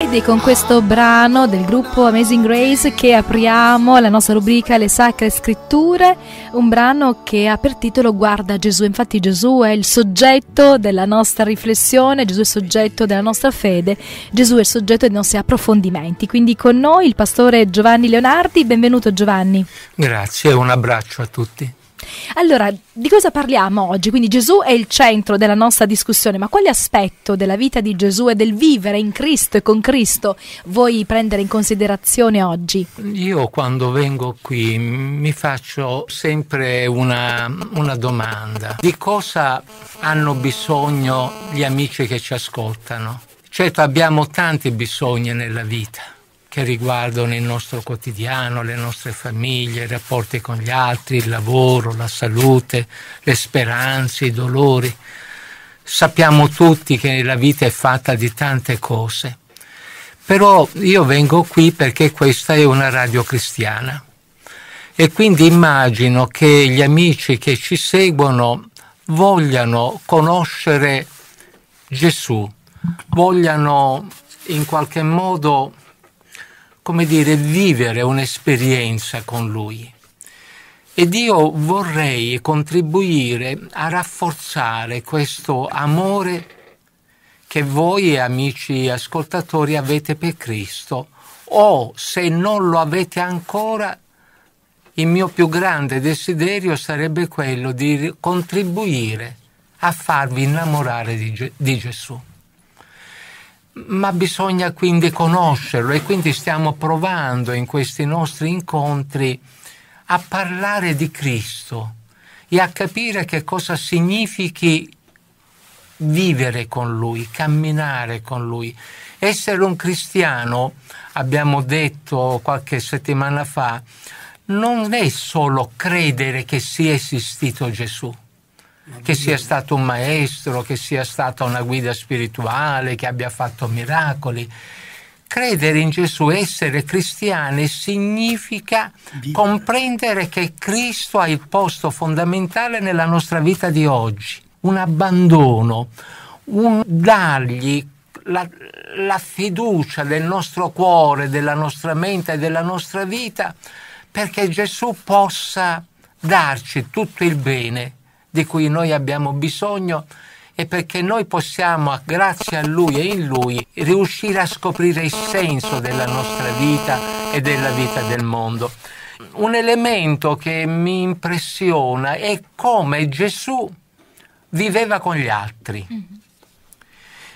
Ed è con questo brano del gruppo Amazing Grace che apriamo la nostra rubrica Le Sacre Scritture, un brano che ha per titolo Guarda Gesù, infatti Gesù è il soggetto della nostra riflessione, Gesù è il soggetto della nostra fede, Gesù è il soggetto dei nostri approfondimenti. Quindi con noi il pastore Giovanni Leonardi, benvenuto Giovanni. Grazie, un abbraccio a tutti. Allora, di cosa parliamo oggi? Quindi Gesù è il centro della nostra discussione, ma quale aspetto della vita di Gesù e del vivere in Cristo e con Cristo vuoi prendere in considerazione oggi? Io quando vengo qui mi faccio sempre una, una domanda. Di cosa hanno bisogno gli amici che ci ascoltano? Certo abbiamo tanti bisogni nella vita che riguardano il nostro quotidiano, le nostre famiglie, i rapporti con gli altri, il lavoro, la salute, le speranze, i dolori. Sappiamo tutti che la vita è fatta di tante cose, però io vengo qui perché questa è una radio cristiana e quindi immagino che gli amici che ci seguono vogliano conoscere Gesù, vogliano in qualche modo come dire, vivere un'esperienza con Lui. Ed io vorrei contribuire a rafforzare questo amore che voi, amici ascoltatori, avete per Cristo, o se non lo avete ancora, il mio più grande desiderio sarebbe quello di contribuire a farvi innamorare di, di Gesù ma bisogna quindi conoscerlo e quindi stiamo provando in questi nostri incontri a parlare di Cristo e a capire che cosa significhi vivere con Lui, camminare con Lui. Essere un cristiano, abbiamo detto qualche settimana fa, non è solo credere che sia esistito Gesù che sia stato un maestro, che sia stata una guida spirituale, che abbia fatto miracoli. Credere in Gesù, essere cristiani, significa comprendere che Cristo ha il posto fondamentale nella nostra vita di oggi, un abbandono, un dargli la, la fiducia del nostro cuore, della nostra mente e della nostra vita perché Gesù possa darci tutto il bene di cui noi abbiamo bisogno e perché noi possiamo, grazie a Lui e in Lui, riuscire a scoprire il senso della nostra vita e della vita del mondo. Un elemento che mi impressiona è come Gesù viveva con gli altri.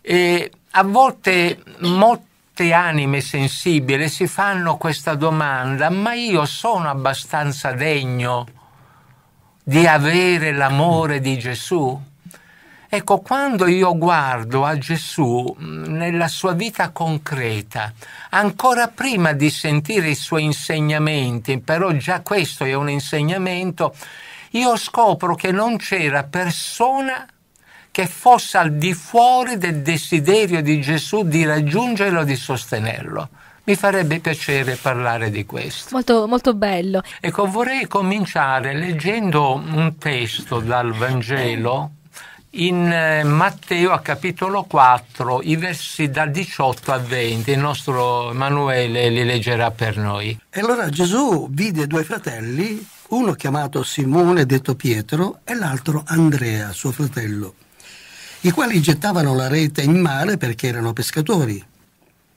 E a volte molte anime sensibili si fanno questa domanda, ma io sono abbastanza degno di avere l'amore di Gesù? Ecco, quando io guardo a Gesù mm, nella sua vita concreta, ancora prima di sentire i suoi insegnamenti, però già questo è un insegnamento, io scopro che non c'era persona che fosse al di fuori del desiderio di Gesù di raggiungerlo, di sostenerlo. Mi farebbe piacere parlare di questo. Molto, molto bello. Ecco, vorrei cominciare leggendo un testo dal Vangelo in eh, Matteo a capitolo 4, i versi dal 18 al 20. Il nostro Emanuele li leggerà per noi. E allora Gesù vide due fratelli, uno chiamato Simone detto Pietro e l'altro Andrea, suo fratello, i quali gettavano la rete in mare perché erano pescatori.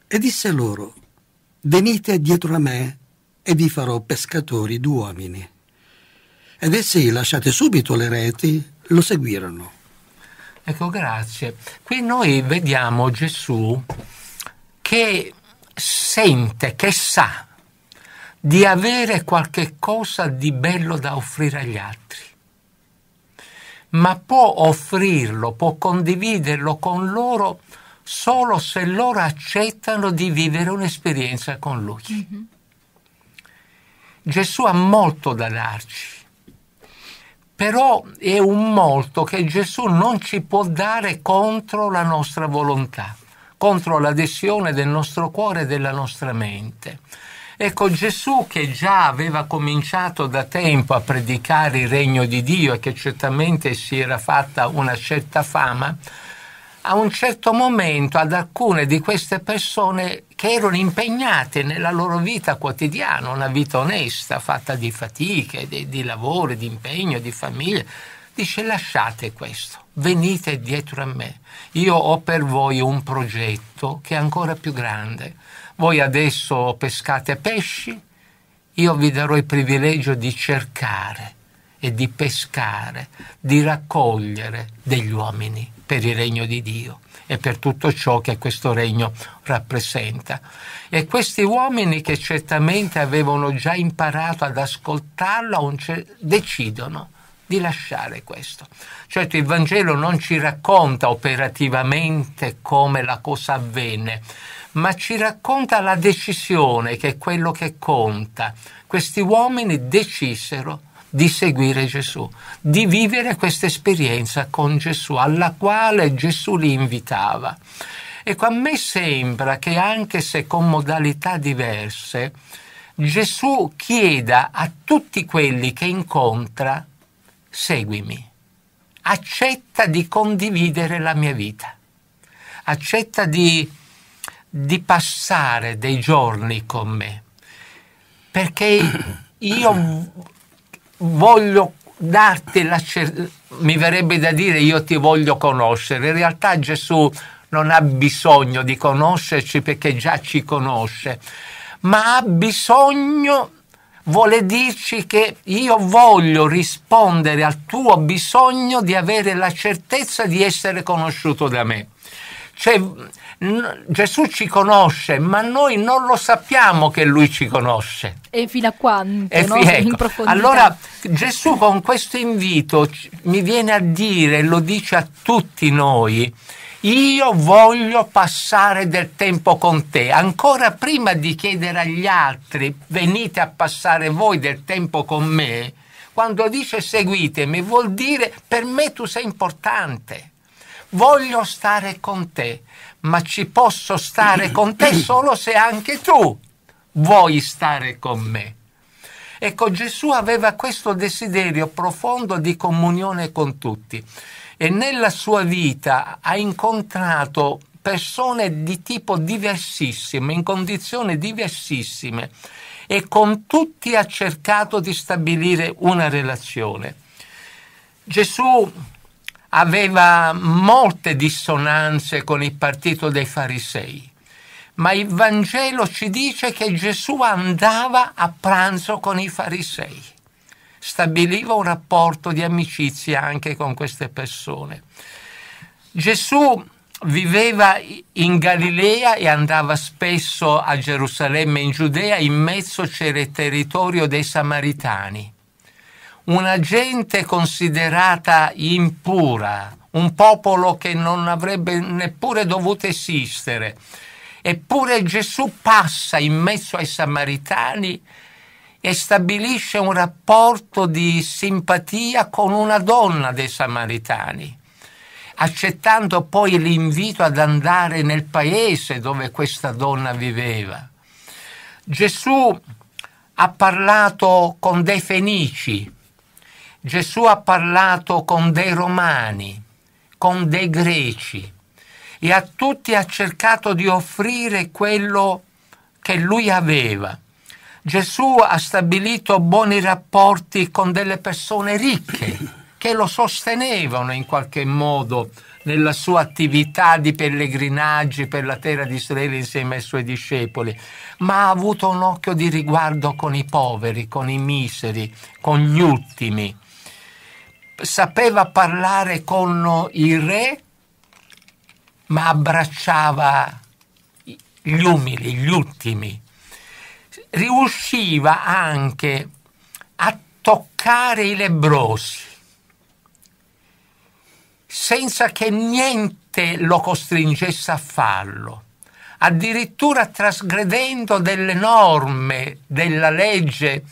E disse loro, venite dietro a me e vi farò pescatori d'uomini. Ed essi, lasciate subito le reti, lo seguirono. Ecco, grazie. Qui noi vediamo Gesù che sente, che sa di avere qualche cosa di bello da offrire agli altri, ma può offrirlo, può condividerlo con loro solo se loro accettano di vivere un'esperienza con Lui. Mm-hmm. Gesù ha molto da darci, però è un molto che Gesù non ci può dare contro la nostra volontà, contro l'adesione del nostro cuore e della nostra mente. Ecco, Gesù che già aveva cominciato da tempo a predicare il regno di Dio e che certamente si era fatta una certa fama, a un certo momento ad alcune di queste persone che erano impegnate nella loro vita quotidiana, una vita onesta, fatta di fatiche, di, di lavoro, di impegno, di famiglia, dice lasciate questo, venite dietro a me, io ho per voi un progetto che è ancora più grande. Voi adesso pescate pesci, io vi darò il privilegio di cercare e di pescare, di raccogliere degli uomini per il regno di Dio e per tutto ciò che questo regno rappresenta. E questi uomini che certamente avevano già imparato ad ascoltarlo decidono di lasciare questo. Certo il Vangelo non ci racconta operativamente come la cosa avvenne, ma ci racconta la decisione che è quello che conta. Questi uomini decisero di seguire Gesù, di vivere questa esperienza con Gesù, alla quale Gesù li invitava. Ecco, a me sembra che anche se con modalità diverse, Gesù chieda a tutti quelli che incontra, seguimi, accetta di condividere la mia vita, accetta di, di passare dei giorni con me, perché io voglio darti la certezza, mi verrebbe da dire io ti voglio conoscere, in realtà Gesù non ha bisogno di conoscerci perché già ci conosce, ma ha bisogno, vuole dirci che io voglio rispondere al tuo bisogno di avere la certezza di essere conosciuto da me. Cioè, Gesù ci conosce, ma noi non lo sappiamo che lui ci conosce. E fino a quando? E no? ecco. Allora Gesù con questo invito mi viene a dire, lo dice a tutti noi, io voglio passare del tempo con te, ancora prima di chiedere agli altri, venite a passare voi del tempo con me, quando dice seguitemi vuol dire per me tu sei importante voglio stare con te, ma ci posso stare con te solo se anche tu vuoi stare con me. Ecco, Gesù aveva questo desiderio profondo di comunione con tutti e nella sua vita ha incontrato persone di tipo diversissime, in condizioni diversissime e con tutti ha cercato di stabilire una relazione. Gesù aveva molte dissonanze con il partito dei farisei, ma il Vangelo ci dice che Gesù andava a pranzo con i farisei, stabiliva un rapporto di amicizia anche con queste persone. Gesù viveva in Galilea e andava spesso a Gerusalemme in Giudea, in mezzo c'era il territorio dei Samaritani una gente considerata impura, un popolo che non avrebbe neppure dovuto esistere. Eppure Gesù passa in mezzo ai samaritani e stabilisce un rapporto di simpatia con una donna dei samaritani, accettando poi l'invito ad andare nel paese dove questa donna viveva. Gesù ha parlato con dei fenici, Gesù ha parlato con dei romani, con dei greci e a tutti ha cercato di offrire quello che lui aveva. Gesù ha stabilito buoni rapporti con delle persone ricche che lo sostenevano in qualche modo nella sua attività di pellegrinaggi per la terra di Israele insieme ai suoi discepoli, ma ha avuto un occhio di riguardo con i poveri, con i miseri, con gli ultimi sapeva parlare con il re, ma abbracciava gli umili, gli ultimi. Riusciva anche a toccare i lebrosi, senza che niente lo costringesse a farlo, addirittura trasgredendo delle norme della legge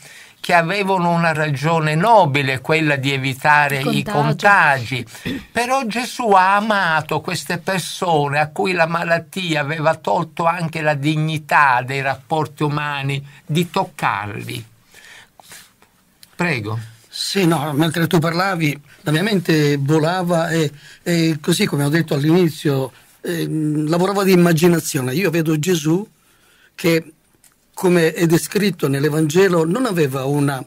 che avevano una ragione nobile, quella di evitare i contagi. Però Gesù ha amato queste persone a cui la malattia aveva tolto anche la dignità dei rapporti umani, di toccarli. Prego. Sì, no, mentre tu parlavi la mia mente volava e, e così come ho detto all'inizio eh, lavorava di immaginazione. Io vedo Gesù che, come è descritto nell'Evangelo, non aveva una,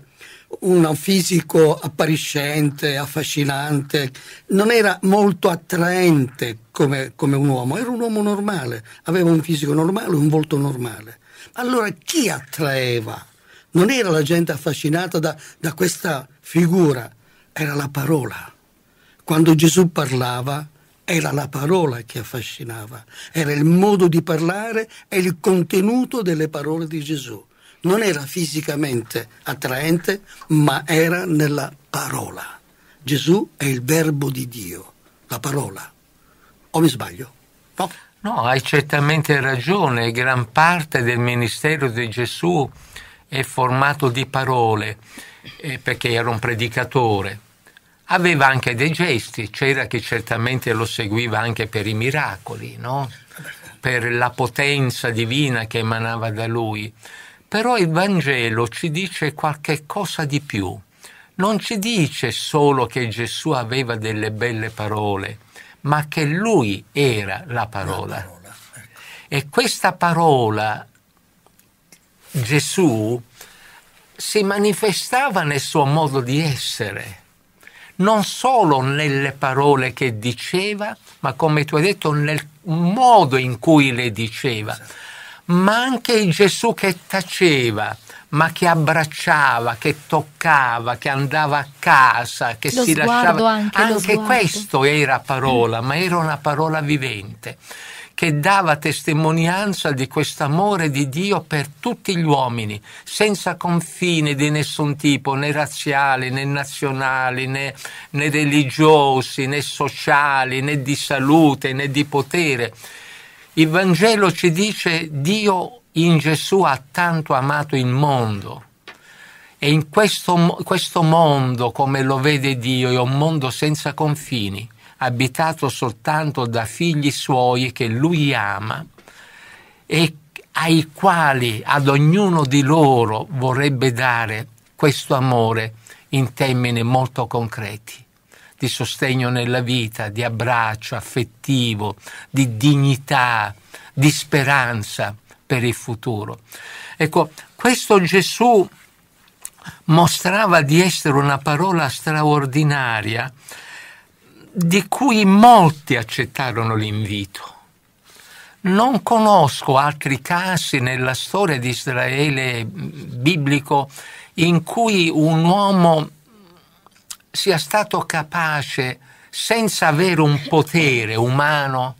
un fisico appariscente, affascinante, non era molto attraente come, come un uomo, era un uomo normale, aveva un fisico normale, un volto normale. Allora chi attraeva? Non era la gente affascinata da, da questa figura, era la parola. Quando Gesù parlava, era la parola che affascinava, era il modo di parlare e il contenuto delle parole di Gesù. Non era fisicamente attraente, ma era nella parola. Gesù è il verbo di Dio, la parola. O mi sbaglio? No? No, hai certamente ragione. Gran parte del ministero di Gesù è formato di parole, eh, perché era un predicatore. Aveva anche dei gesti, c'era chi certamente lo seguiva anche per i miracoli, no? per la potenza divina che emanava da lui. Però il Vangelo ci dice qualche cosa di più. Non ci dice solo che Gesù aveva delle belle parole, ma che lui era la parola. La parola ecco. E questa parola Gesù si manifestava nel suo modo di essere, non solo nelle parole che diceva, ma come tu hai detto, nel modo in cui le diceva, ma anche Gesù che taceva, ma che abbracciava, che toccava, che andava a casa, che lo si lasciava. Anche, anche questo era parola, ma era una parola vivente che dava testimonianza di questo amore di Dio per tutti gli uomini, senza confini di nessun tipo, né razziali, né nazionali, né, né religiosi, né sociali, né di salute, né di potere. Il Vangelo ci dice Dio in Gesù ha tanto amato il mondo. E in questo, questo mondo, come lo vede Dio, è un mondo senza confini abitato soltanto da figli suoi che lui ama e ai quali ad ognuno di loro vorrebbe dare questo amore in termini molto concreti di sostegno nella vita, di abbraccio affettivo, di dignità, di speranza per il futuro. Ecco, questo Gesù mostrava di essere una parola straordinaria di cui molti accettarono l'invito. Non conosco altri casi nella storia di Israele biblico in cui un uomo sia stato capace, senza avere un potere umano,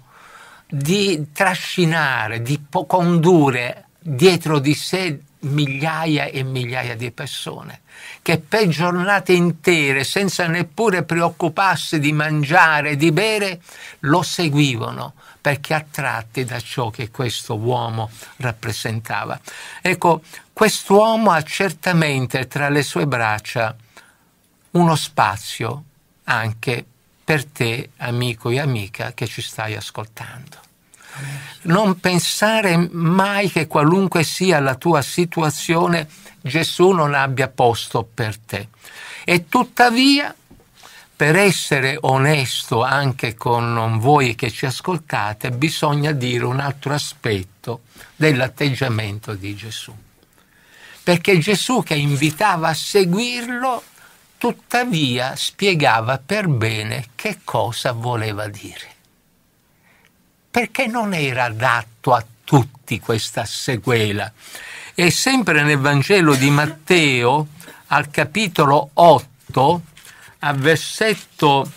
di trascinare, di condurre dietro di sé migliaia e migliaia di persone che per giornate intere, senza neppure preoccuparsi di mangiare di bere, lo seguivano perché attratti da ciò che questo uomo rappresentava. Ecco, quest'uomo ha certamente tra le sue braccia uno spazio anche per te, amico e amica, che ci stai ascoltando. Non pensare mai che qualunque sia la tua situazione, Gesù non abbia posto per te. E tuttavia, per essere onesto anche con voi che ci ascoltate, bisogna dire un altro aspetto dell'atteggiamento di Gesù. Perché Gesù che invitava a seguirlo, tuttavia spiegava per bene che cosa voleva dire perché non era adatto a tutti questa sequela. E sempre nel Vangelo di Matteo, al capitolo 8, al versetto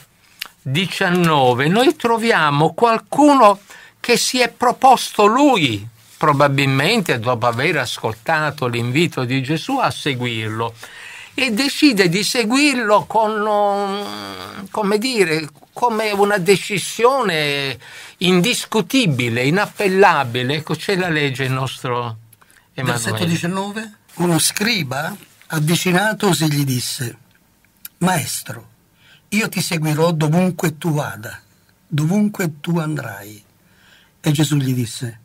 19, noi troviamo qualcuno che si è proposto lui, probabilmente dopo aver ascoltato l'invito di Gesù, a seguirlo e decide di seguirlo con, come dire, come una decisione indiscutibile, inappellabile. Ecco, c'è la legge il nostro Emanuele. Versetto 19. Uno scriba, avvicinatosi, gli disse, Maestro, io ti seguirò dovunque tu vada, dovunque tu andrai. E Gesù gli disse,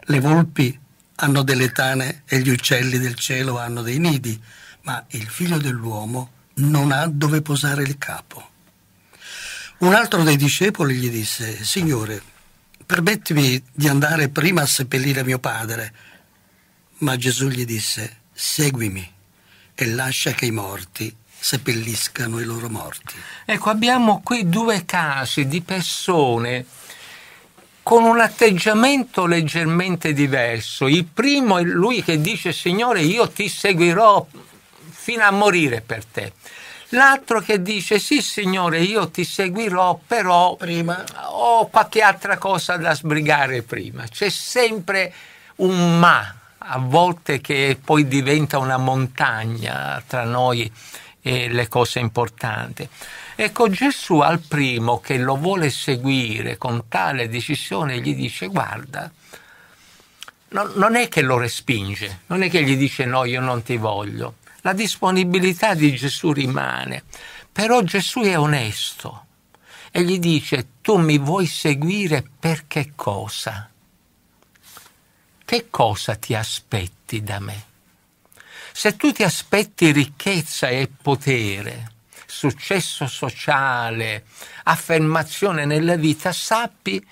le volpi hanno delle tane e gli uccelli del cielo hanno dei nidi, ma il figlio dell'uomo non ha dove posare il capo. Un altro dei discepoli gli disse, Signore, permettimi di andare prima a seppellire mio padre. Ma Gesù gli disse, seguimi e lascia che i morti seppelliscano i loro morti. Ecco, abbiamo qui due casi di persone con un atteggiamento leggermente diverso. Il primo è lui che dice Signore io ti seguirò fino a morire per te. L'altro che dice sì Signore io ti seguirò però prima. ho qualche altra cosa da sbrigare prima. C'è sempre un ma a volte che poi diventa una montagna tra noi e le cose importanti. Ecco, Gesù al primo che lo vuole seguire con tale decisione gli dice guarda, no, non è che lo respinge, non è che gli dice no, io non ti voglio. La disponibilità di Gesù rimane, però Gesù è onesto e gli dice tu mi vuoi seguire per che cosa? Che cosa ti aspetti da me? Se tu ti aspetti ricchezza e potere, successo sociale, affermazione nella vita, sappi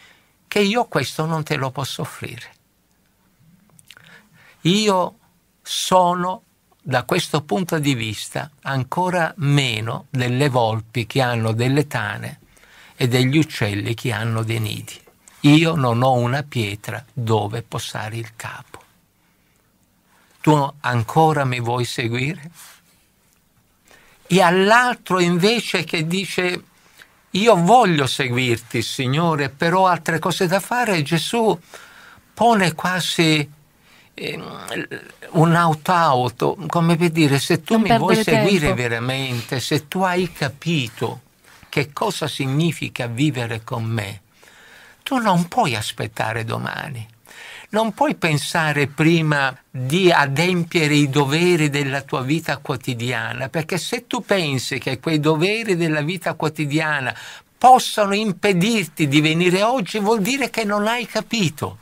che io questo non te lo posso offrire. Io sono, da questo punto di vista, ancora meno delle volpi che hanno delle tane e degli uccelli che hanno dei nidi. Io non ho una pietra dove posare il capo. Tu ancora mi vuoi seguire? E all'altro invece che dice io voglio seguirti Signore, però ho altre cose da fare, Gesù pone quasi un auto-auto, come per dire se tu Non mi vuoi seguire tempo. veramente, se tu hai capito che cosa significa vivere con me, tu non puoi aspettare domani. Non puoi pensare prima di adempiere i doveri della tua vita quotidiana, perché se tu pensi che quei doveri della vita quotidiana possano impedirti di venire oggi, vuol dire che non hai capito.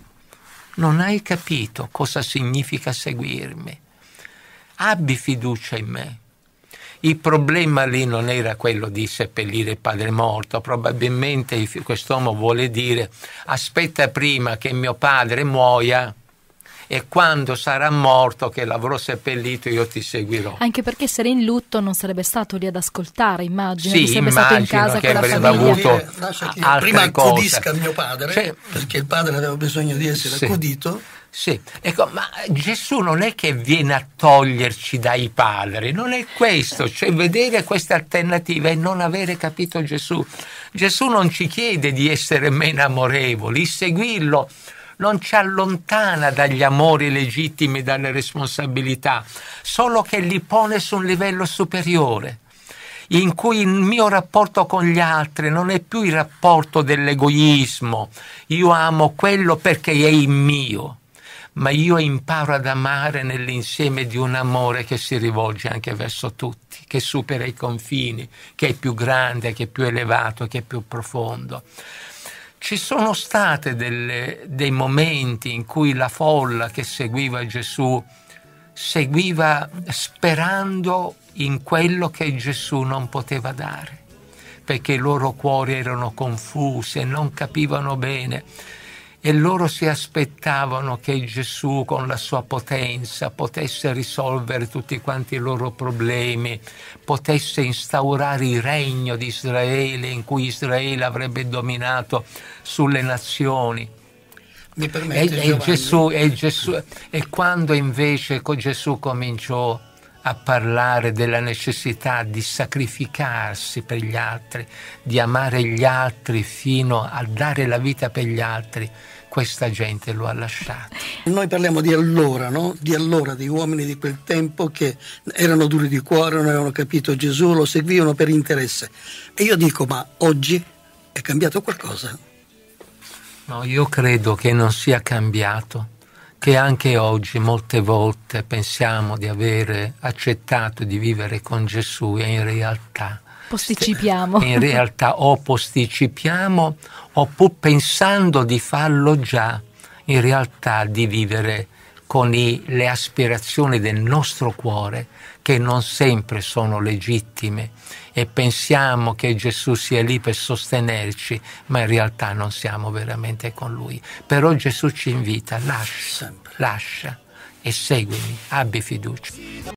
Non hai capito cosa significa seguirmi. Abbi fiducia in me. Il problema lì non era quello di seppellire il padre morto, probabilmente il- quest'uomo vuole dire aspetta prima che mio padre muoia e quando sarà morto che l'avrò seppellito io ti seguirò. Anche perché se era in lutto non sarebbe stato lì ad ascoltare, immagino, Sì, sarebbe stato in immagino casa che con la avrebbe avuto dire, lascia che altre prima cose. accudisca mio padre, Cioè- perché il padre aveva bisogno di essere Sì. accudito. Sì, ecco, ma Gesù non è che viene a toglierci dai padri, non è questo, cioè vedere queste alternative e non avere capito Gesù. Gesù non ci chiede di essere meno amorevoli, seguirlo non ci allontana dagli amori legittimi, dalle responsabilità, solo che li pone su un livello superiore in cui il mio rapporto con gli altri non è più il rapporto dell'egoismo, io amo quello perché è il mio, ma io imparo ad amare nell'insieme di un amore che si rivolge anche verso tutti, che supera i confini, che è più grande, che è più elevato, che è più profondo. Ci sono stati dei momenti in cui la folla che seguiva Gesù seguiva sperando in quello che Gesù non poteva dare, perché i loro cuori erano confusi e non capivano bene e loro si aspettavano che Gesù con la sua potenza potesse risolvere tutti quanti i loro problemi, potesse instaurare il regno di Israele in cui Israele avrebbe dominato sulle nazioni. E, e? Gesù, e, Gesù- e quando invece Gesù cominciò a parlare della necessità di sacrificarsi per gli altri, di amare gli altri fino a dare la vita per gli altri, questa gente lo ha lasciato. Noi parliamo di allora, no? Di allora, di uomini di quel tempo che erano duri di cuore, non avevano capito Gesù, lo seguivano per interesse. E io dico, ma oggi è cambiato qualcosa? No, io credo che non sia cambiato, che anche oggi molte volte pensiamo di avere accettato di vivere con Gesù e in realtà Posticipiamo. in realtà o posticipiamo o pur pensando di farlo già, in realtà di vivere con i, le aspirazioni del nostro cuore, che non sempre sono legittime, e pensiamo che Gesù sia lì per sostenerci, ma in realtà non siamo veramente con Lui. Però Gesù ci invita, lascia, lascia e seguimi, abbi fiducia.